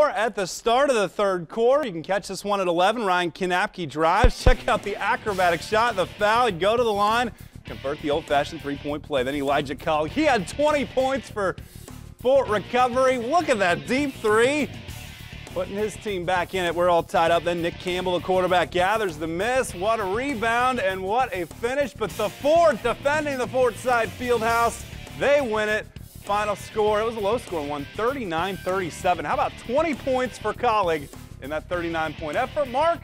At the start of the third quarter. You can catch this one at 11. Ryan Knapke drives. Check out the acrobatic shot, the foul. Go to the line, convert the old-fashioned three-point play. Then Elijah Cull. He had 20 points for Fort Recovery. Look at that deep three. Putting his team back in it. We're all tied up. Then Nick Campbell, the quarterback, gathers the miss. What a rebound and what a finish. But the Fort defending the Fort Side field house, They win it. Final score, it was a low score one, 39-37. How about 20 points for Colleague in that 39-point effort? Mark,